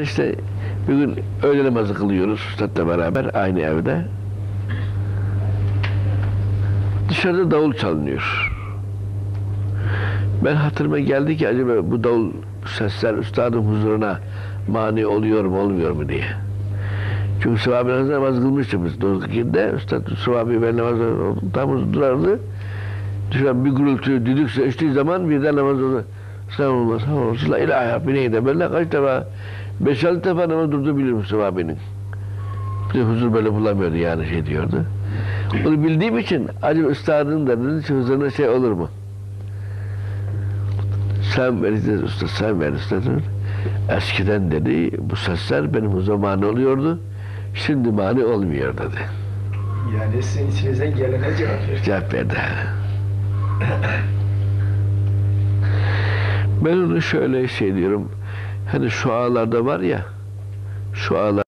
İşte bir gün öğle namazı kılıyoruz üstadla beraber aynı evde. Dışarıda davul çalınıyor. Ben hatırıma geldi ki acaba bu davul sesler üstadın huzuruna mani oluyor mu olmuyor mu diye. Çünkü Sıvabi namaz kılmıştı biz 92'de. Üstad Sıvabi ben namaz tam durardı. Dışarı bir gürültü düdük seçtiği zaman birden namaz oldu. Estağfurullah, estağfurullah, la ilahe ya bineyde. Böyle kaç defa, beş altı defa namaz durdu bilir Mustafa abinin. Bir de huzur böyle bulamıyordu yani şey diyordu. Onu bildiğim için acaba üstadın da dedi ki huzuruna şey olur mu? Sen ver dedi usta, sen ver usta dedi. Eskiden dedi bu sesler benim huzur mani oluyordu. Şimdi mani olmuyor dedi. Yani sizin içinizden gelene cevap verir. Cevap verdi. Ben onu şöyle şey diyorum. Hani şu ağlarda var ya şu ağlar